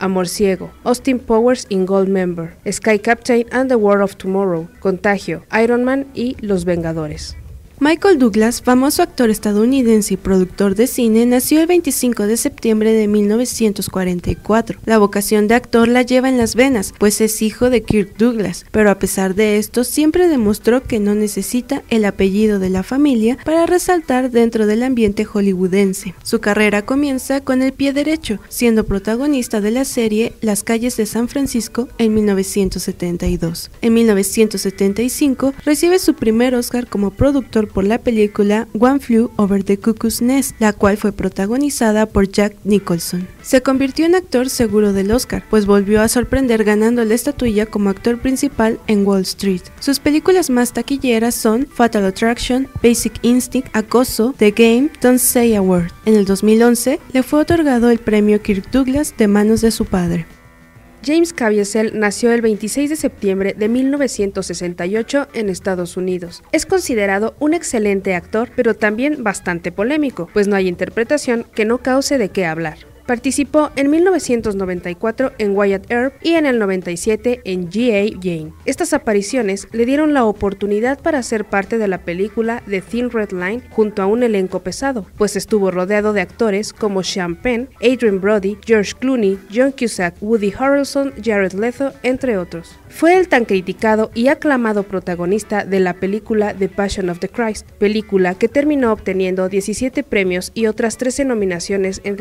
Amor Ciego, Austin Powers in Gold Member, Sky Captain and the War of Tomorrow, Contagio, Iron Man y Los Vengadores. Michael Douglas, famoso actor estadounidense y productor de cine, nació el 25 de septiembre de 1944. La vocación de actor la lleva en las venas, pues es hijo de Kirk Douglas, pero a pesar de esto siempre demostró que no necesita el apellido de la familia para resaltar dentro del ambiente hollywoodense. Su carrera comienza con el pie derecho, siendo protagonista de la serie Las calles de San Francisco en 1972. En 1975 recibe su primer Oscar como productor por la película One Flew Over the Cuckoo's Nest, la cual fue protagonizada por Jack Nicholson. Se convirtió en actor seguro del Oscar, pues volvió a sorprender ganando la estatuilla como actor principal en Wall Street. Sus películas más taquilleras son Fatal Attraction, Basic Instinct, Acoso, The Game, Don't Say a Word. En el 2011 le fue otorgado el premio Kirk Douglas de manos de su padre. James Caviezel nació el 26 de septiembre de 1968 en Estados Unidos. Es considerado un excelente actor, pero también bastante polémico, pues no hay interpretación que no cause de qué hablar. Participó en 1994 en Wyatt Earp y en el 97 en G.A. Jane. Estas apariciones le dieron la oportunidad para ser parte de la película The Thin Red Line junto a un elenco pesado, pues estuvo rodeado de actores como Sean Penn, Adrian Brody, George Clooney, John Cusack, Woody Harrelson, Jared Leto, entre otros. Fue el tan criticado y aclamado protagonista de la película The Passion of the Christ, película que terminó obteniendo 17 premios y otras 13 nominaciones entre